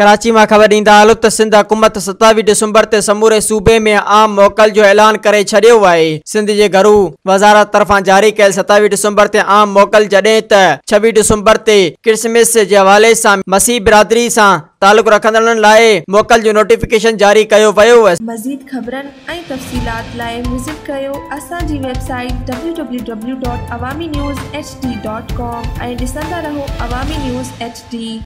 कराची में ख़बर ॾींदा हलो सिंध हुकूमत सतावीह डिसंबर से समूरे सूबे में आम मोकल जो ऐलान कर सिंध के घरु वजारत तरफा जारी कल सतावीह डिसंबर से आम मोकल जडे त से क्रिसमस के हवाले से तालुक रखंदड़नि लाए मोकल जो नोटिफिकेशन जारी कयो वियो